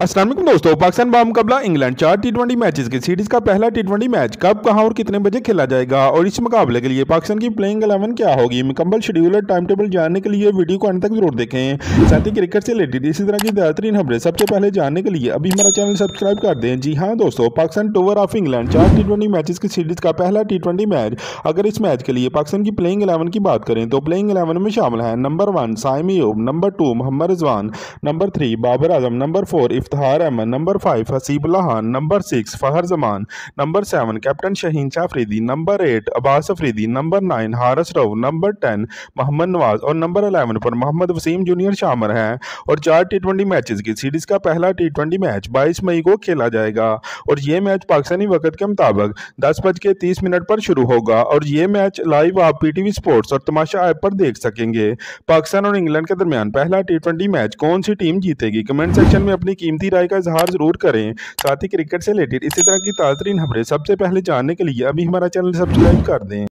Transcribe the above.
असलम दोस्तों, पाकिस्तान बा मुकाबला इंग्लैंड चार टी ट्वेंटी मैचेस की सीरीज़ का पहला टी ट्वेंटी मैच कब, कहाँ और कितने बजे खेला जाएगा? और इस मुकाबले के लिए पाकिस्तान की प्लेइंग अलेवन क्या होगी? मुकम्मल शेड्यूल और टाइम टेबल जानने के लिए वीडियो को अंत तक ज़रूर देखें। साथ ही क्रिकेट से रिलेटेड इसी तरह की बेहतरीन खबरें सबसे पहले जानने के लिए अभी हमारा चैनल सब्सक्राइब कर दें। जी हाँ दोस्तों, पाकिस्तान टोवर ऑफ़ इंग्लैंड चार टी ट्वेंटी मैचेस की सीरीज़ का पहला टी ट्वेंटी मैच। अगर इस मैच के लिए पाकिस्तान की प्लेइंग अलेवन की बात करें तो प्लेइंग एलेवन में शामिल है। Number one Saim number two Mohammad Rizwan. Number three Babar Azam. Number four Iftikhar Ahmed number five Haseebullah Khan number six Fakhar Zaman, number seven captain Shaheen Shah Afridi number eight Abbas Afridi, number nine Haris Rauf number ten Mohammad Nawaz और number eleven पर Mohammad Wasim junior शामिल हैं और चार T twenty matches की series का पहला T twenty match बाईस मई को खेला जाएगा और ये मैच पाकिस्तानी वक्त के मुताबिक दस बज के तीस मिनट पर शुरू होगा और ये मैच लाइव आप पी टी वी स्पोर्ट्स और तमाशा ऐप पर देख सकेंगे। पाकिस्तान और इंग्लैंड के दरमियान पहला टी ट्वेंटी मैच कौन सी टीम जीतेगी? कमेंट सेक्शन में अपनी कीमती राय का इजहार ज़रूर करें। साथ ही क्रिकेट से रिलेटेड इसी तरह की ताज़रीन खबरें सबसे पहले जानने के लिए अभी हमारा चैनल सब्सक्राइब कर दें।